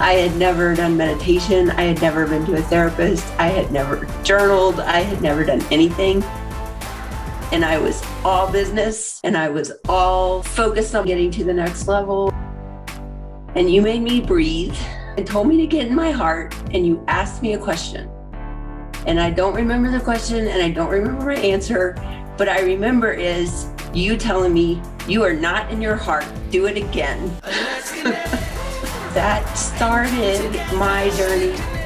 I had never done meditation. I had never been to a therapist. I had never journaled. I had never done anything. And I was all business and I was all focused on getting to the next level. And you made me breathe and told me to get in my heart and you asked me a question. And I don't remember the question and I don't remember my answer, but I remember is you telling me you are not in your heart. Do it again. That started my journey